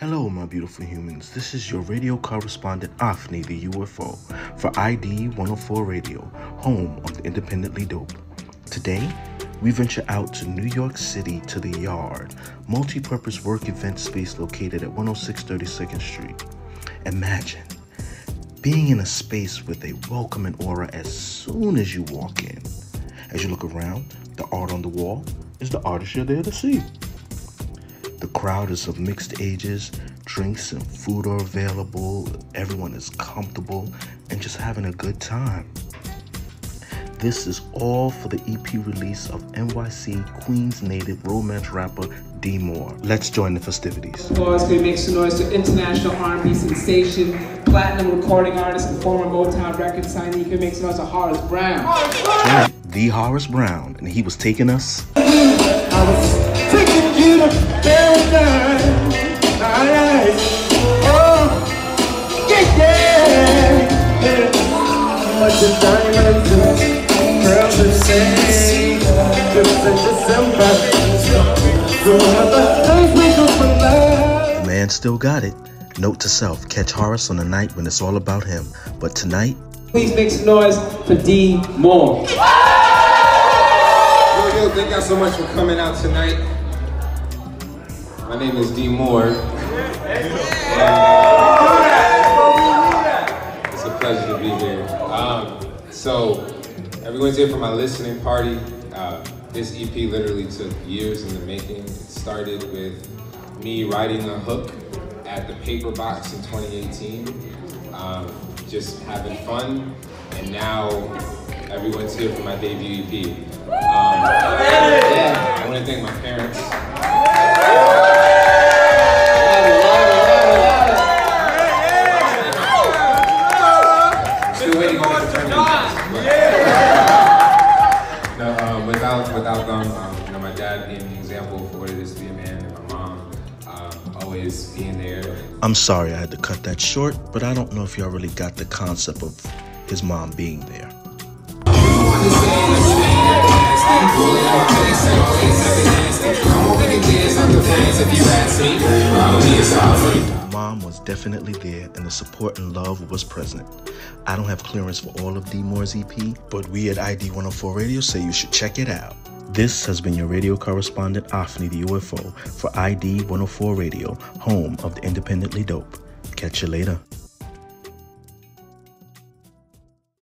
Hello, my beautiful humans. This is your radio correspondent, Afni the UFO, for ID 104 Radio, home of the independently dope. Today, we venture out to New York City to the Yard, multi purpose work event space located at 106 32nd Street. Imagine being in a space with a welcoming aura as soon as you walk in. As you look around, the art on the wall is the artist you're there to see. The crowd is of mixed ages, drinks and food are available, everyone is comfortable and just having a good time. This is all for the EP release of NYC Queens native romance rapper D Moore. Let's join the festivities. Applause, can make some noise to international R&B sensation, platinum recording artist and former Motown record signee. Can make some noise to Horace Brown. Right, the Horace Brown, and he was taking us. Taking you to paradise. Alright. Oh, yeah, yeah. yeah. Much of diamonds and pearls and sand. Just in December. So other things we go for love. The man still got it. Note to self catch Horace on the night when it's all about him. But tonight, Please make some noise for D Moore. Yo, yo, thank y'all so much for coming out tonight. My name is D Moore. And, uh, it's a pleasure to be here. Um, so, everyone's here for my listening party. Uh, this EP literally took years in the making. It started with me writing a hook at the Paper Box in 2018. Um, just having fun, and now everyone's here for my debut EP. Um, yeah, I want to thank my parents. Without um, you know, my dad an example what it is to be a man, and my mom um, always being there. I'm sorry I had to cut that short, but I don't know if y'all really got the concept of his mom being there. Mom was definitely there, and the support and love was present. I don't have clearance for all of D Moore's EP, but we at ID 104 Radio say you should check it out. This has been your radio correspondent, Afni the UFO, for ID 104 Radio, home of the independently dope. Catch you later.